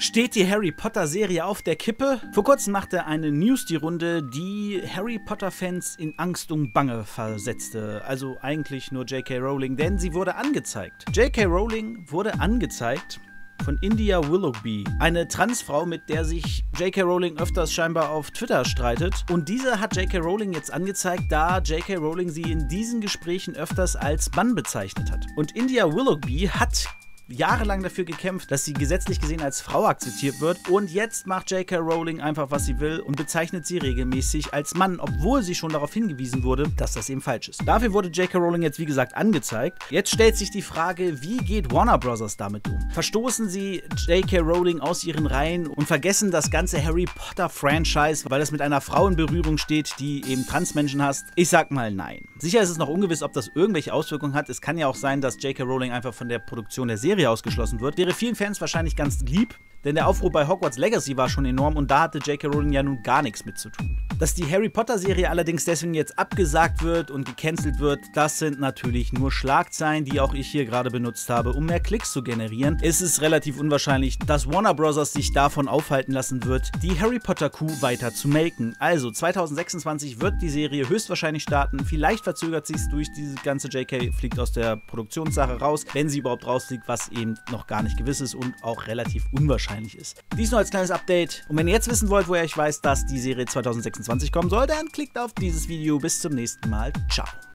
Steht die Harry Potter Serie auf der Kippe? Vor kurzem machte eine News die Runde, die Harry Potter Fans in Angst und Bange versetzte. Also eigentlich nur J.K. Rowling, denn sie wurde angezeigt. J.K. Rowling wurde angezeigt von India Willoughby, eine Transfrau, mit der sich J.K. Rowling öfters scheinbar auf Twitter streitet. Und diese hat J.K. Rowling jetzt angezeigt, da J.K. Rowling sie in diesen Gesprächen öfters als Mann bezeichnet hat. Und India Willoughby hat jahrelang dafür gekämpft, dass sie gesetzlich gesehen als Frau akzeptiert wird. Und jetzt macht J.K. Rowling einfach, was sie will und bezeichnet sie regelmäßig als Mann, obwohl sie schon darauf hingewiesen wurde, dass das eben falsch ist. Dafür wurde J.K. Rowling jetzt, wie gesagt, angezeigt. Jetzt stellt sich die Frage, wie geht Warner Bros. damit um? Verstoßen sie J.K. Rowling aus ihren Reihen und vergessen das ganze Harry Potter-Franchise, weil es mit einer Frau in Berührung steht, die eben Transmenschen hasst? Ich sag mal nein. Sicher ist es noch ungewiss, ob das irgendwelche Auswirkungen hat. Es kann ja auch sein, dass J.K. Rowling einfach von der Produktion der Serie Serie ausgeschlossen wird, wäre vielen Fans wahrscheinlich ganz lieb, denn der Aufruhr bei Hogwarts Legacy war schon enorm und da hatte J.K. Rowling ja nun gar nichts mit zu tun. Dass die Harry Potter Serie allerdings deswegen jetzt abgesagt wird und gecancelt wird, das sind natürlich nur Schlagzeilen, die auch ich hier gerade benutzt habe, um mehr Klicks zu generieren. Es ist relativ unwahrscheinlich, dass Warner Bros. sich davon aufhalten lassen wird, die Harry Potter Kuh weiter zu melken. Also 2026 wird die Serie höchstwahrscheinlich starten. Vielleicht verzögert sich es durch diese ganze JK fliegt aus der Produktionssache raus, wenn sie überhaupt rausfliegt, was eben noch gar nicht gewiss ist und auch relativ unwahrscheinlich wahrscheinlich ist. Dies nur als kleines Update. Und wenn ihr jetzt wissen wollt, woher ich weiß, dass die Serie 2026 kommen soll, dann klickt auf dieses Video. Bis zum nächsten Mal. Ciao.